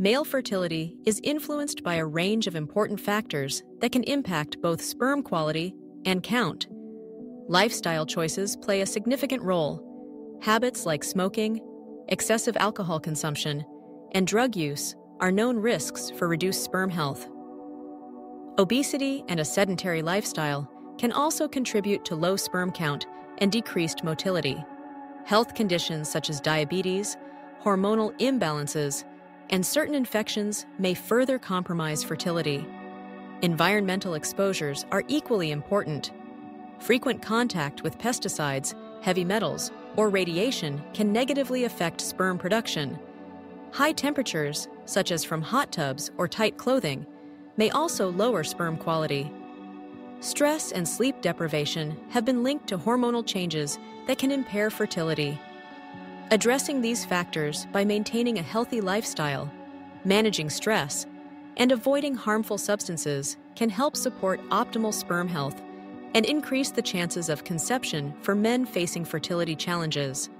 Male fertility is influenced by a range of important factors that can impact both sperm quality and count. Lifestyle choices play a significant role. Habits like smoking, excessive alcohol consumption, and drug use are known risks for reduced sperm health. Obesity and a sedentary lifestyle can also contribute to low sperm count and decreased motility. Health conditions such as diabetes, hormonal imbalances, and certain infections may further compromise fertility. Environmental exposures are equally important. Frequent contact with pesticides, heavy metals, or radiation can negatively affect sperm production. High temperatures, such as from hot tubs or tight clothing, may also lower sperm quality. Stress and sleep deprivation have been linked to hormonal changes that can impair fertility. Addressing these factors by maintaining a healthy lifestyle, managing stress, and avoiding harmful substances can help support optimal sperm health and increase the chances of conception for men facing fertility challenges.